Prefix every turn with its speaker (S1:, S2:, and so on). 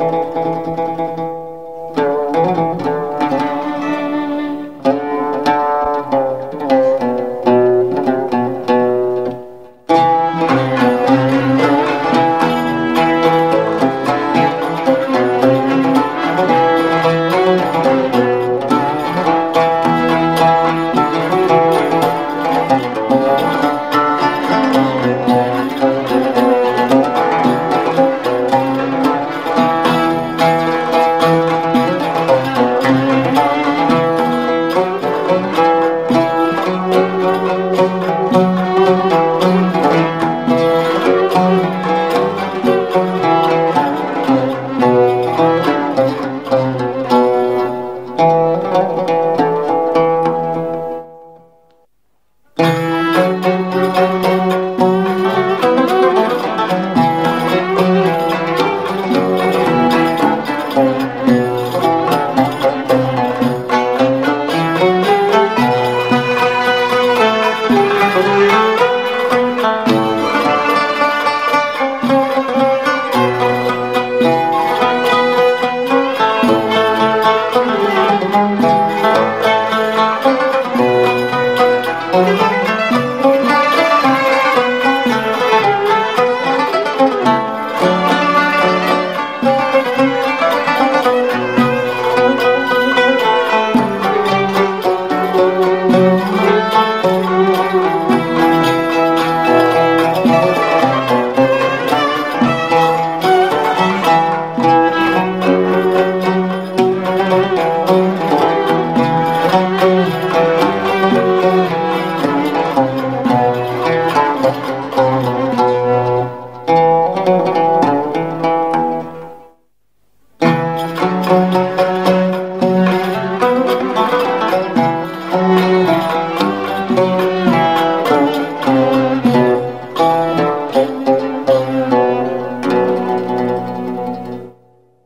S1: Música